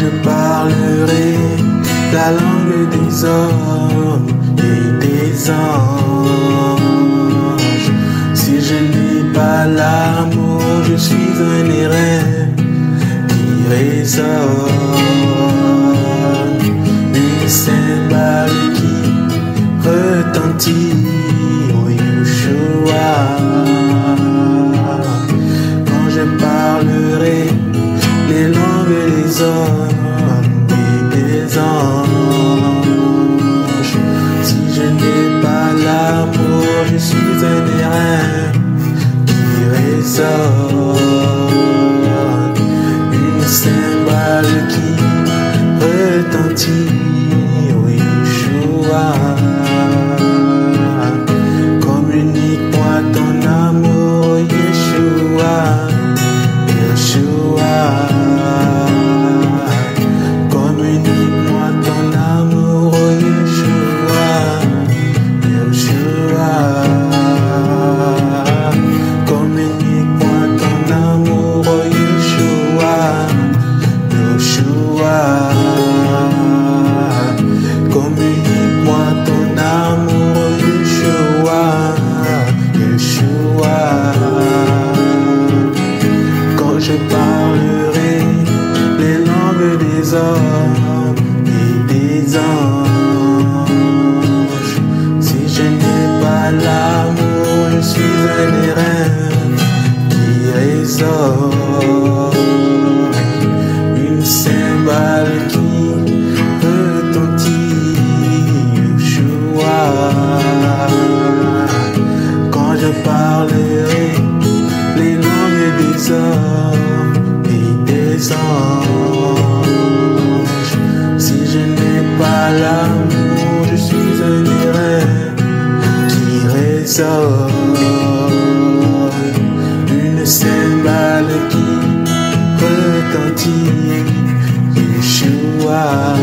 je parlerai la langue des hommes et des anges. Si je n'ai pas l'amour, je suis un erreur qui résonne. Des cymbales qui retentissent. Retentit, oui, des hommes et des anges, si je n'ai pas l'amour, je suis un erreur qui résonne. Une cymbale qui retentit, Yeshua. Quand je parlerai les langues des hommes résonne. Une cymbale qui retentit, Yeshua.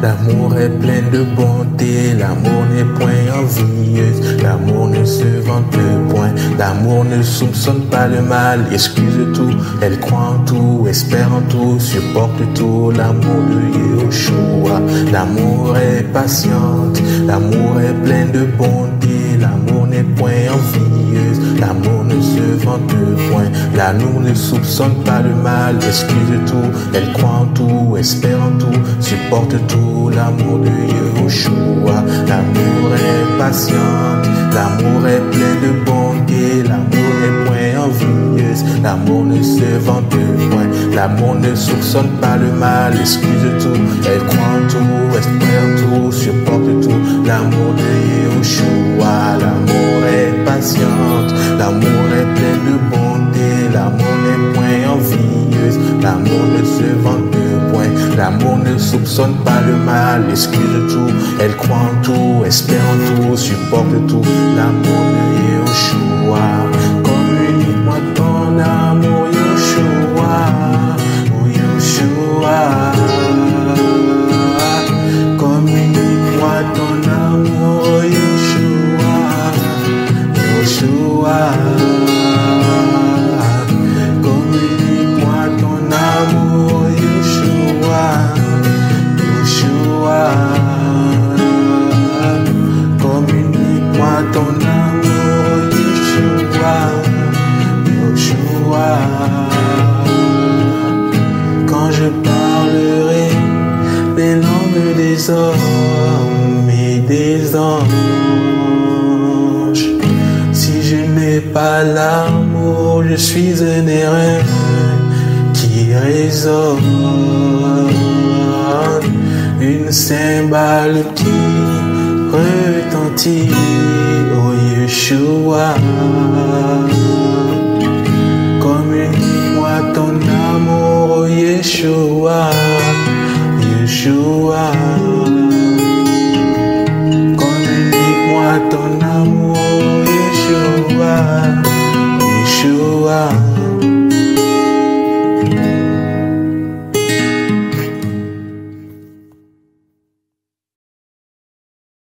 L'amour est plein de bonté, l'amour n'est point envieuse, l'amour ne se vante point, l'amour ne soupçonne pas le mal, excuse tout, elle croit en tout, espère en tout, supporte tout, l'amour de Yeshua. L'amour est patient, l'amour est plein de bonté, l'amour n'est point envieuse, l'amour ne se vante point, l'amour ne soupçonne pas le mal, excuse tout, elle croit en tout, espère en tout, supporte tout, l'amour de Yeshua. L'amour est patient, l'amour est plein de bonté, l'amour n'est point envieuse, l'amour ne se vante point, l'amour ne soupçonne pas le mal, excuse tout, elle croit tout, espère tout, supporte tout, l'amour de Yeshua. L'amour est patient, l'amour est plein de bonté, soupçonne pas le mal, excuse tout, elle croit en tout, espère en tout, supporte tout, l'amour de Yeshua. Des anges, si je n'ai pas l'amour, je suis un erreur qui résonne. une cymbale qui retentit, oh Yeshua. Communie-moi ton amour, oh Yeshua, Yeshua. 你是啊。